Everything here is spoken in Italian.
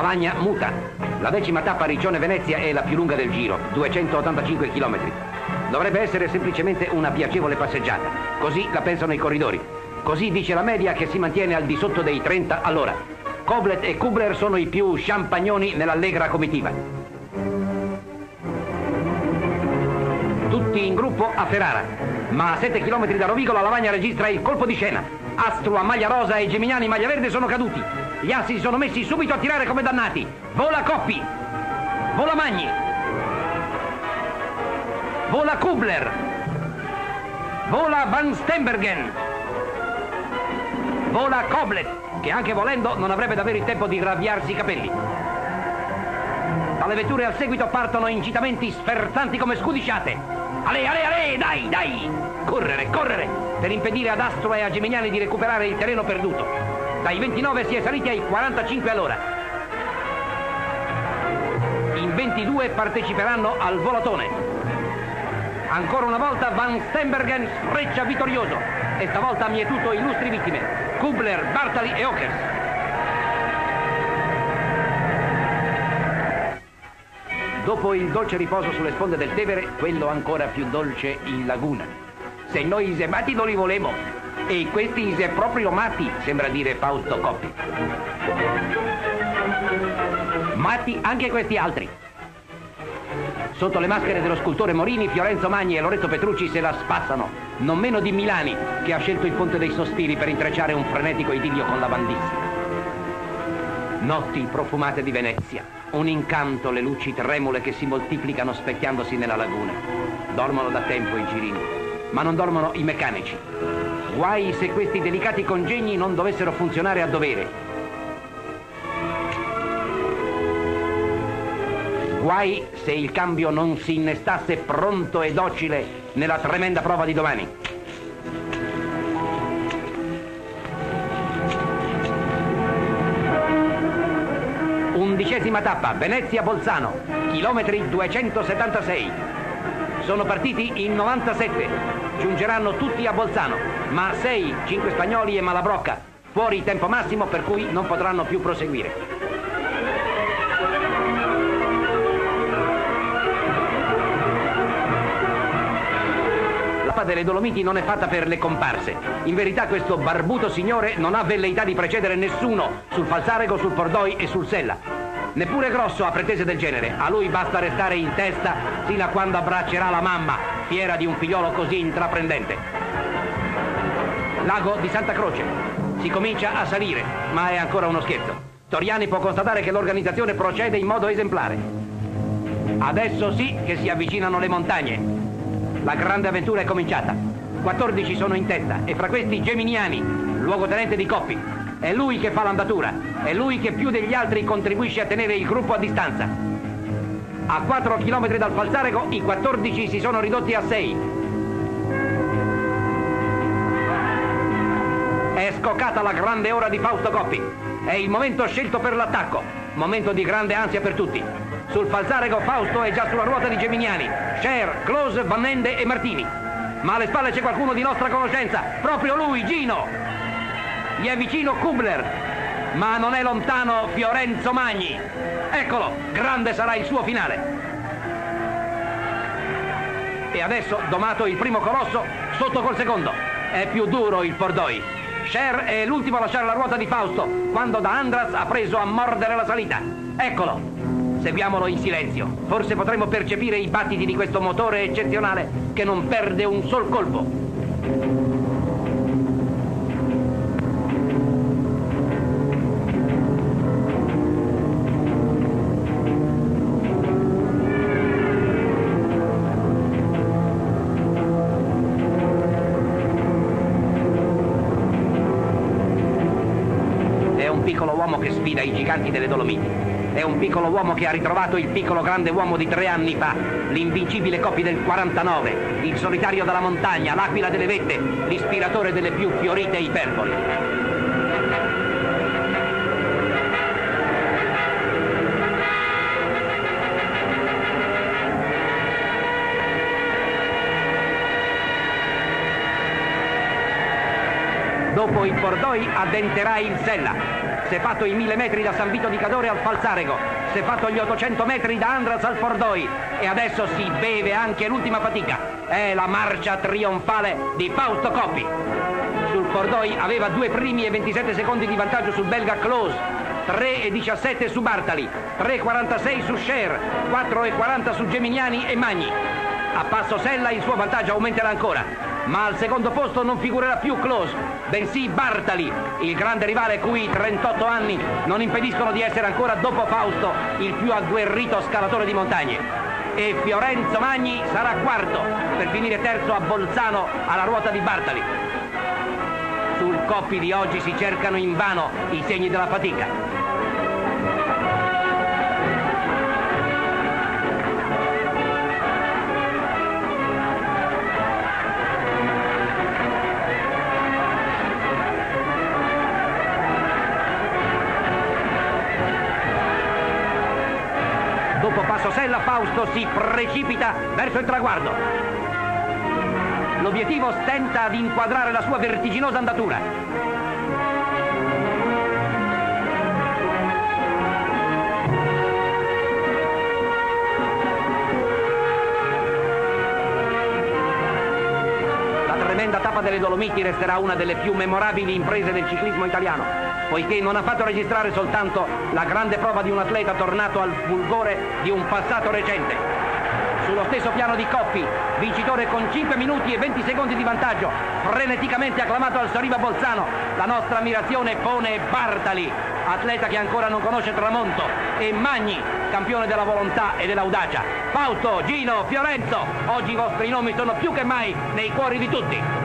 Romagna muta. La decima tappa Riccione-Venezia è la più lunga del giro, 285 km. Dovrebbe essere semplicemente una piacevole passeggiata. Così la pensano i corridori. Così dice la media che si mantiene al di sotto dei 30 all'ora. Koblet e Kubler sono i più champagnoni nell'allegra comitiva. Tutti in gruppo a Ferrara. Ma a 7 km da Rovigo la Lavagna registra il colpo di scena. Astro a maglia rosa e Geminiani maglia verde sono caduti. Gli assi si sono messi subito a tirare come dannati. Vola Coppi. Vola Magni. Vola Kubler. Vola Van Stenbergen. Vola Koblet, che anche volendo non avrebbe davvero il tempo di ravviarsi i capelli. Dalle vetture al seguito partono incitamenti sferzanti come scudiciate. Ale, ale, ale, dai, dai! Correre, correre, per impedire ad Astro e a Geminiani di recuperare il terreno perduto. Dai 29 si è saliti ai 45 all'ora. In 22 parteciperanno al volatone. Ancora una volta Van Stenbergen sfreccia vittorioso e stavolta ha mietuto illustri vittime, Kubler, Bartali e Ockers. Dopo il dolce riposo sulle sponde del Tevere, quello ancora più dolce in laguna. Se noi se matti non li volemo, e questi se proprio matti, sembra dire Fausto Coppi. Matti anche questi altri. Sotto le maschere dello scultore Morini, Fiorenzo Magni e Lorenzo Petrucci se la spassano, non meno di Milani, che ha scelto il Ponte dei Sospiri per intrecciare un frenetico idillio con la Bandissima. Notti profumate di Venezia, un incanto le luci tremule che si moltiplicano specchiandosi nella laguna. Dormono da tempo i girini, ma non dormono i meccanici. Guai se questi delicati congegni non dovessero funzionare a dovere. Guai se il cambio non si innestasse pronto e docile nella tremenda prova di domani. Undicesima tappa, Venezia-Bolzano, chilometri 276. Sono partiti in 97, giungeranno tutti a Bolzano, ma 6, 5 spagnoli e Malabrocca, fuori tempo massimo per cui non potranno più proseguire. Tappa delle Dolomiti non è fatta per le comparse. In verità questo barbuto signore non ha velleità di precedere nessuno sul Falzarego, sul Pordoi e sul Sella. Neppure Grosso ha pretese del genere. A lui basta restare in testa fino a quando abbraccerà la mamma, fiera di un figliolo così intraprendente. Lago di Santa Croce. Si comincia a salire, ma è ancora uno scherzo. Toriani può constatare che l'organizzazione procede in modo esemplare. Adesso sì che si avvicinano le montagne. La grande avventura è cominciata. 14 sono in testa e fra questi Geminiani, luogotenente di Coppi. È lui che fa l'andatura, è lui che più degli altri contribuisce a tenere il gruppo a distanza. A 4 km dal Falzarego i 14 si sono ridotti a 6. È scoccata la grande ora di Fausto Coppi. È il momento scelto per l'attacco. Momento di grande ansia per tutti. Sul Falzarego Fausto è già sulla ruota di Geminiani. Cher, Close, Vannende e Martini. Ma alle spalle c'è qualcuno di nostra conoscenza. Proprio lui, Gino. Gli è vicino Kubler. Ma non è lontano Fiorenzo Magni. Eccolo, grande sarà il suo finale. E adesso, domato il primo colosso, sotto col secondo. È più duro il Pordoi. Cher è l'ultimo a lasciare la ruota di Fausto, quando da Andras ha preso a mordere la salita. Eccolo. Seguiamolo in silenzio. Forse potremo percepire i battiti di questo motore eccezionale che non perde un sol colpo. È un piccolo uomo che sfida i giganti delle Dolomiti. È un piccolo uomo che ha ritrovato il piccolo grande uomo di tre anni fa, l'invincibile Coppi del 49, il solitario della montagna, l'aquila delle vette, l'ispiratore delle più fiorite iperboli. Dopo il Bordoi addenterà il Sella. È fatto i 1000 metri da San Vito di Cadore al Falzarego. È fatto gli 800 metri da Andras al Fordoi. E adesso si beve anche l'ultima fatica. È la marcia trionfale di Fausto Coppi. Sul Fordoi aveva due primi e 27 secondi di vantaggio sul belga Close. 3 e 17 su Bartali, 3,46 su Scher, 4,40 su Geminiani e Magni. A passo Sella il suo vantaggio aumenterà ancora, ma al secondo posto non figurerà più Close, bensì Bartali, il grande rivale cui 38 anni non impediscono di essere ancora dopo Fausto il più agguerrito scalatore di montagne. E Fiorenzo Magni sarà quarto per finire terzo a Bolzano alla ruota di Bartali. Sul Coppi di oggi si cercano invano i segni della fatica. Dopo passo Sella, Fausto si precipita verso il traguardo. L'obiettivo stenta ad inquadrare la sua vertiginosa andatura. Tappa delle Dolomiti resterà una delle più memorabili imprese del ciclismo italiano, poiché non ha fatto registrare soltanto la grande prova di un atleta tornato al fulgore di un passato recente. Sullo stesso piano di Coppi, vincitore con 5 minuti e 20 secondi di vantaggio, freneticamente acclamato al Soriba Bolzano, la nostra ammirazione pone Bartali, atleta che ancora non conosce tramonto, e Magni, campione della volontà e dell'audacia. Fausto, Gino, Fiorenzo, oggi i vostri nomi sono più che mai nei cuori di tutti.